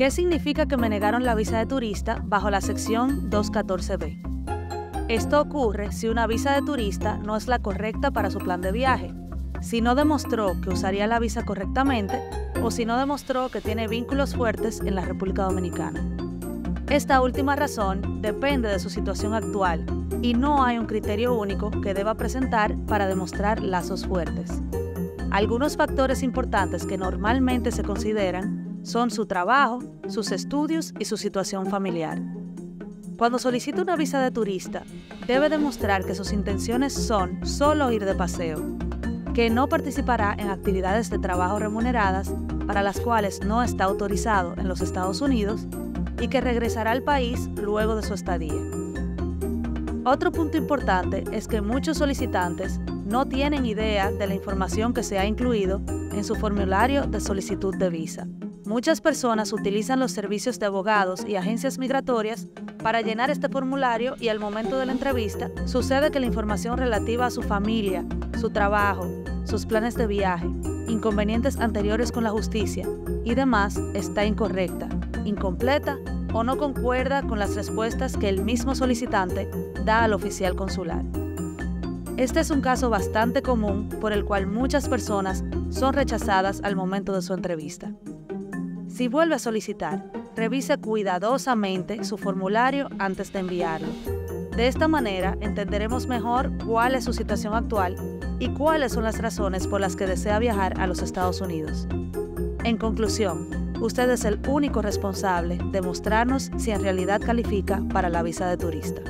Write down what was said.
¿Qué significa que me negaron la visa de turista bajo la sección 214B? Esto ocurre si una visa de turista no es la correcta para su plan de viaje, si no demostró que usaría la visa correctamente o si no demostró que tiene vínculos fuertes en la República Dominicana. Esta última razón depende de su situación actual y no hay un criterio único que deba presentar para demostrar lazos fuertes. Algunos factores importantes que normalmente se consideran son su trabajo, sus estudios y su situación familiar. Cuando solicita una visa de turista, debe demostrar que sus intenciones son solo ir de paseo, que no participará en actividades de trabajo remuneradas para las cuales no está autorizado en los Estados Unidos y que regresará al país luego de su estadía. Otro punto importante es que muchos solicitantes no tienen idea de la información que se ha incluido en su formulario de solicitud de visa. Muchas personas utilizan los servicios de abogados y agencias migratorias para llenar este formulario y al momento de la entrevista sucede que la información relativa a su familia, su trabajo, sus planes de viaje, inconvenientes anteriores con la justicia y demás está incorrecta incompleta o no concuerda con las respuestas que el mismo solicitante da al oficial consular. Este es un caso bastante común por el cual muchas personas son rechazadas al momento de su entrevista. Si vuelve a solicitar, revise cuidadosamente su formulario antes de enviarlo. De esta manera entenderemos mejor cuál es su situación actual y cuáles son las razones por las que desea viajar a los Estados Unidos. En conclusión, usted es el único responsable de mostrarnos si en realidad califica para la visa de turista.